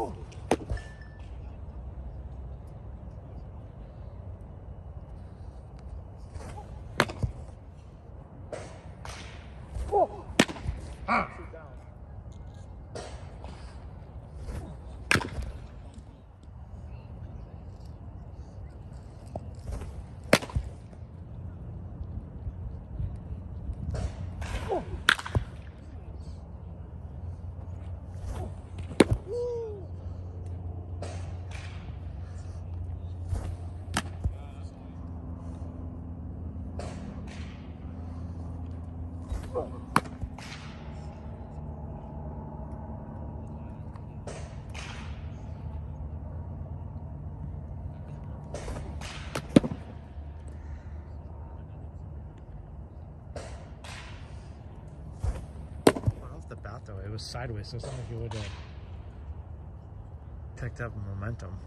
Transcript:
Oh. front. the bat though it was sideways so it's not like it would have picked up momentum